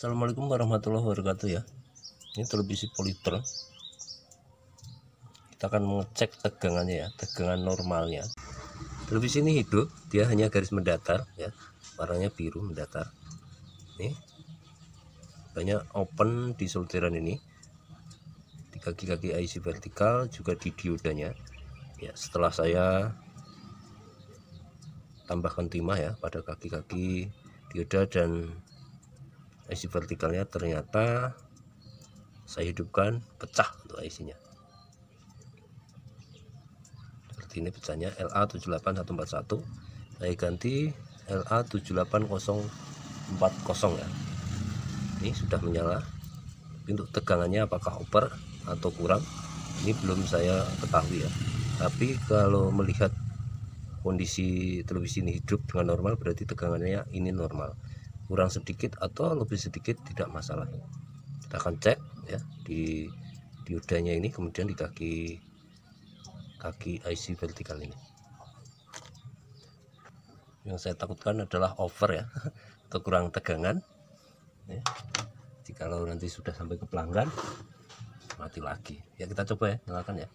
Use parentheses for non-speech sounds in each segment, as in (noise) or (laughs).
Assalamualaikum warahmatullahi wabarakatuh ya. Ini televisi politer. Kita akan mengecek tegangannya ya tegangan normalnya. Televisi ini hidup dia hanya garis mendatar ya. Warnanya biru mendatar. Ini banyak open di solderan ini. Di kaki-kaki IC vertikal juga di diodanya ya setelah saya tambahkan timah ya pada kaki-kaki dioda dan IC vertikalnya ternyata saya hidupkan pecah untuk IC nya seperti ini pecahnya LA78141 saya ganti LA78040 ya. Ini sudah menyala. Untuk tegangannya apakah over atau kurang ini belum saya ketahui ya. Tapi kalau melihat kondisi televisi ini hidup dengan normal berarti tegangannya ini normal kurang sedikit atau lebih sedikit tidak masalah. Kita akan cek ya di diodanya ini kemudian di kaki kaki IC vertikal ini. Yang saya takutkan adalah over ya (laughs) kurang tegangan ya. jika nanti sudah sampai ke pelanggan mati lagi. Ya kita coba ya nyalakan ya.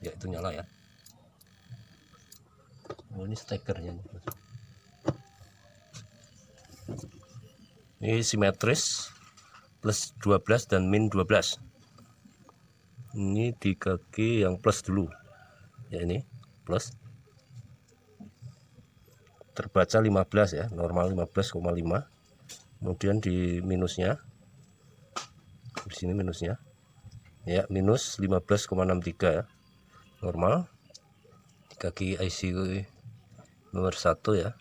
Ya itu nyala ya oh, ini stekernya ini simetris plus 12 dan min 12 ini di kaki yang plus dulu. Ya ini plus. Terbaca 15 ya normal 15,5 kemudian di minusnya di sini minusnya. Ya minus 15,63 ya normal. Di kaki IC nomor satu ya.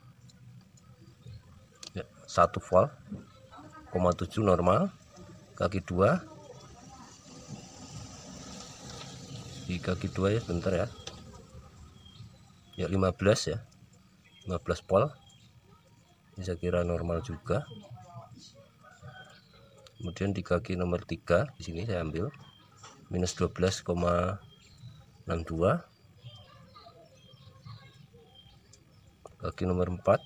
Ya satu volt koma tujuh normal kaki dua. Di kaki dua ya bentar ya. Ya 15 ya. 15 volt. Ini saya kira normal juga. Kemudian di kaki nomor 3 di sini saya ambil minus 12,62 kaki nomor 4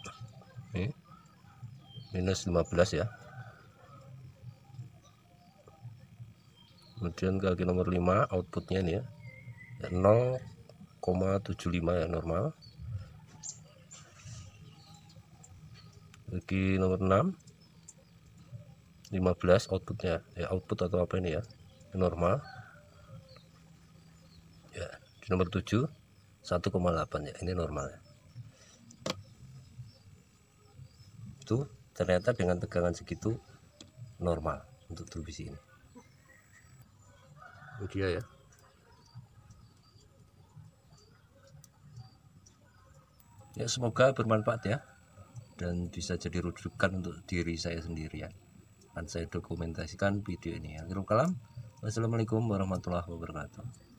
ini minus 15 ya. Kemudian kaki nomor 5 outputnya ini ya, ya 0,75 ya normal. Kaki nomor 6 15 outputnya. Ya output atau apa ini ya? Normal. Ya di nomor 7 1,8 ya ini normal ya itu ternyata dengan tegangan segitu normal untuk televisi ini. Ini dia ya? Ya semoga bermanfaat ya. Dan bisa jadi rujukan untuk diri saya sendiri ya akan saya dokumentasikan video ini. Akhirul kalam. Wassalamualaikum warahmatullahi wabarakatuh